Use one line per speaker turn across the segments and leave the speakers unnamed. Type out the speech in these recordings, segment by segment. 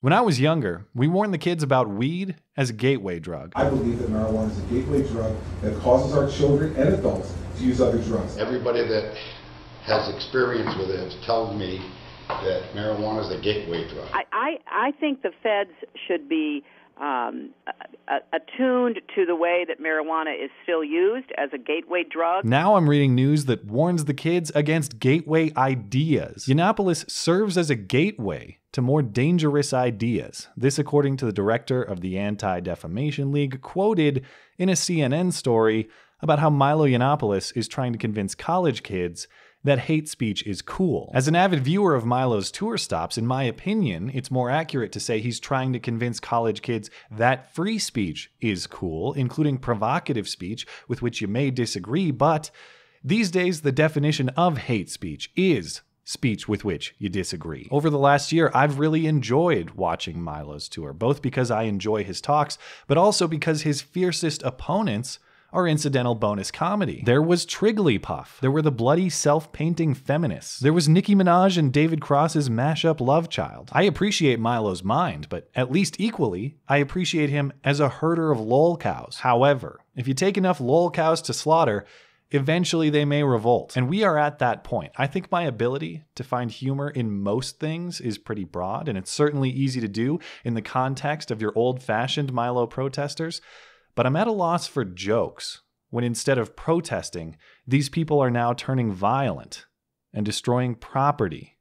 When I was younger, we warned the kids about weed as a gateway drug.
I believe that marijuana is a gateway drug that causes our children and adults to use other drugs.
Everybody that has experience with it tells me that marijuana is a gateway drug.
I, I, I think the feds should be um, attuned to the way that marijuana is still used as a gateway drug.
Now I'm reading news that warns the kids against gateway ideas. Yiannopoulos serves as a gateway to more dangerous ideas. This, according to the director of the Anti Defamation League, quoted in a CNN story about how Milo Yiannopoulos is trying to convince college kids that hate speech is cool. As an avid viewer of Milo's tour stops, in my opinion, it's more accurate to say he's trying to convince college kids that free speech is cool, including provocative speech with which you may disagree, but these days the definition of hate speech is speech with which you disagree. Over the last year, I've really enjoyed watching Milo's tour, both because I enjoy his talks, but also because his fiercest opponents our incidental bonus comedy. There was Trigglypuff. There were the bloody self-painting feminists. There was Nicki Minaj and David Cross's mashup love child. I appreciate Milo's mind, but at least equally, I appreciate him as a herder of lol cows. However, if you take enough lol cows to slaughter, eventually they may revolt. And we are at that point. I think my ability to find humor in most things is pretty broad, and it's certainly easy to do in the context of your old fashioned Milo protesters. But I'm at a loss for jokes when instead of protesting, these people are now turning violent and destroying property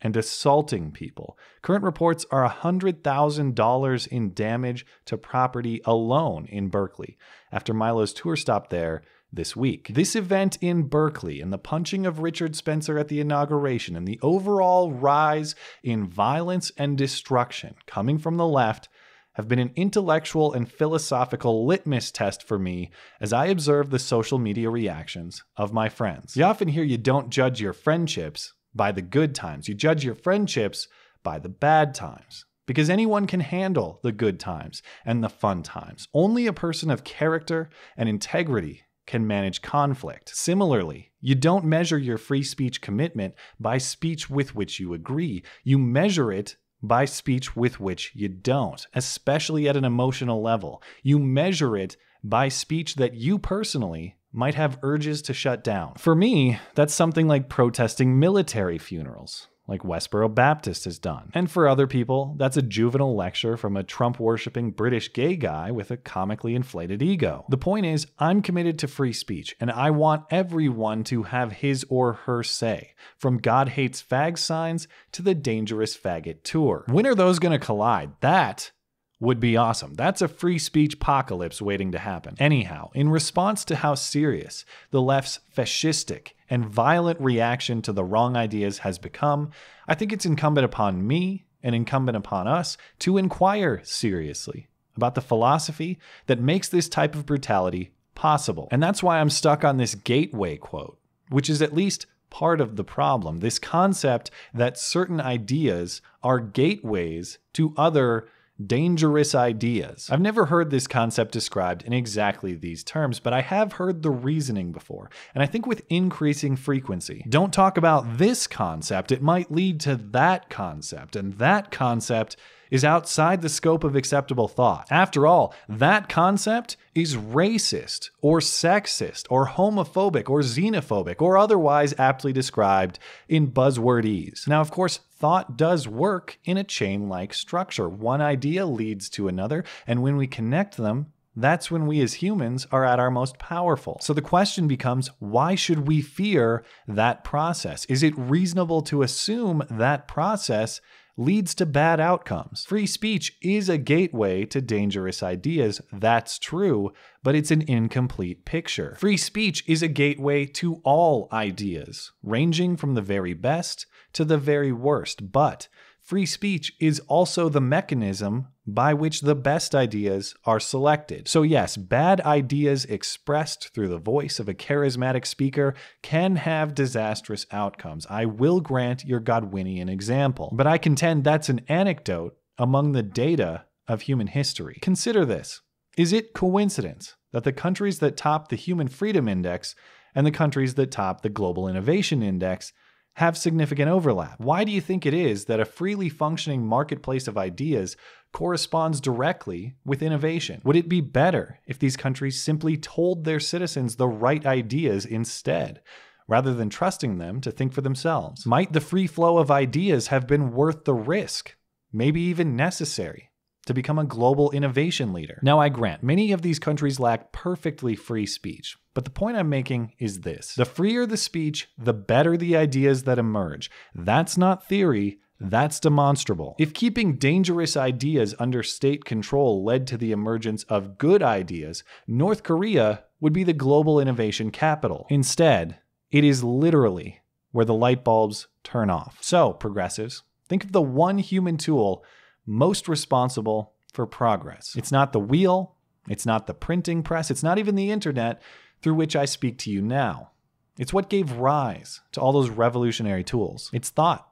and assaulting people. Current reports are $100,000 in damage to property alone in Berkeley after Milo's tour stopped there this week. This event in Berkeley and the punching of Richard Spencer at the inauguration and the overall rise in violence and destruction coming from the left have been an intellectual and philosophical litmus test for me as I observe the social media reactions of my friends. You often hear you don't judge your friendships by the good times, you judge your friendships by the bad times. Because anyone can handle the good times and the fun times. Only a person of character and integrity can manage conflict. Similarly, you don't measure your free speech commitment by speech with which you agree. You measure it by speech with which you don't, especially at an emotional level. You measure it by speech that you personally might have urges to shut down. For me, that's something like protesting military funerals like Westboro Baptist has done. And for other people, that's a juvenile lecture from a Trump worshipping British gay guy with a comically inflated ego. The point is, I'm committed to free speech, and I want everyone to have his or her say, from God hates fag signs to the dangerous faggot tour. When are those going to collide? That would be awesome. That's a free speech apocalypse waiting to happen. Anyhow, in response to how serious the left's fascistic and violent reaction to the wrong ideas has become, I think it's incumbent upon me and incumbent upon us to inquire seriously about the philosophy that makes this type of brutality possible. And that's why I'm stuck on this gateway quote, which is at least part of the problem. This concept that certain ideas are gateways to other dangerous ideas. I've never heard this concept described in exactly these terms, but I have heard the reasoning before, and I think with increasing frequency. Don't talk about this concept, it might lead to that concept, and that concept is outside the scope of acceptable thought. After all, that concept is racist or sexist or homophobic or xenophobic or otherwise aptly described in buzzwordese. Now, of course, thought does work in a chain like structure. One idea leads to another, and when we connect them, that's when we as humans are at our most powerful. So the question becomes why should we fear that process? Is it reasonable to assume that process leads to bad outcomes. Free speech is a gateway to dangerous ideas, that's true, but it's an incomplete picture. Free speech is a gateway to all ideas, ranging from the very best to the very worst, but free speech is also the mechanism by which the best ideas are selected. So, yes, bad ideas expressed through the voice of a charismatic speaker can have disastrous outcomes. I will grant your Godwinian example, but I contend that's an anecdote among the data of human history. Consider this Is it coincidence that the countries that top the Human Freedom Index and the countries that top the Global Innovation Index have significant overlap. Why do you think it is that a freely functioning marketplace of ideas corresponds directly with innovation? Would it be better if these countries simply told their citizens the right ideas instead? Rather than trusting them to think for themselves? Might the free flow of ideas have been worth the risk, maybe even necessary, to become a global innovation leader? Now, I grant many of these countries lack perfectly free speech, but the point I'm making is this the freer the speech, the better the ideas that emerge. That's not theory, that's demonstrable. If keeping dangerous ideas under state control led to the emergence of good ideas, North Korea would be the global innovation capital. Instead, it is literally where the light bulbs turn off. So, progressives, think of the one human tool most responsible for progress. It's not the wheel, it's not the printing press, it's not even the internet through which I speak to you now. It's what gave rise to all those revolutionary tools. It's thought,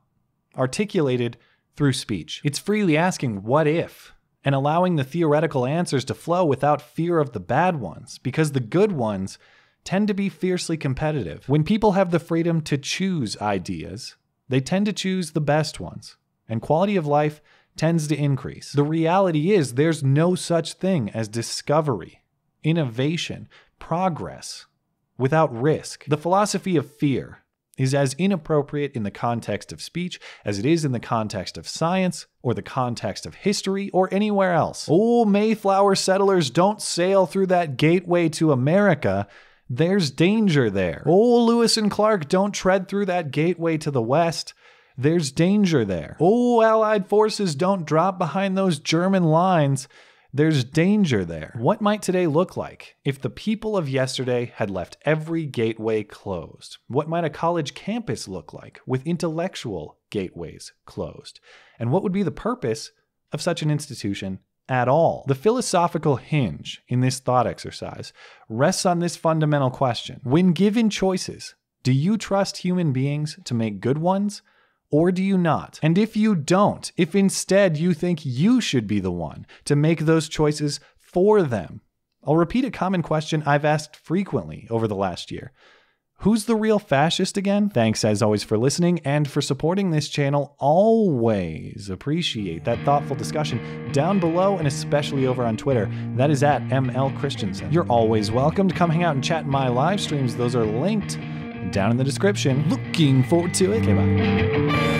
articulated through speech. It's freely asking, what if? And allowing the theoretical answers to flow without fear of the bad ones, because the good ones tend to be fiercely competitive. When people have the freedom to choose ideas, they tend to choose the best ones, and quality of life tends to increase. The reality is, there's no such thing as discovery, innovation, progress without risk. The philosophy of fear is as inappropriate in the context of speech as it is in the context of science or the context of history or anywhere else. Oh, Mayflower settlers don't sail through that gateway to America. There's danger there. Oh, Lewis and Clark don't tread through that gateway to the west. There's danger there. Oh, Allied forces don't drop behind those German lines. There's danger there. What might today look like if the people of yesterday had left every gateway closed? What might a college campus look like with intellectual gateways closed? And what would be the purpose of such an institution at all? The philosophical hinge in this thought exercise rests on this fundamental question When given choices, do you trust human beings to make good ones? Or do you not? And if you don't, if instead you think you should be the one to make those choices for them, I'll repeat a common question I've asked frequently over the last year. Who's the real fascist again? Thanks as always for listening and for supporting this channel. Always appreciate that thoughtful discussion down below and especially over on Twitter. That is at ML Christiansen. You're always welcome to come hang out and chat in my live streams. Those are linked down in the description. Looking forward to it. Okay, bye.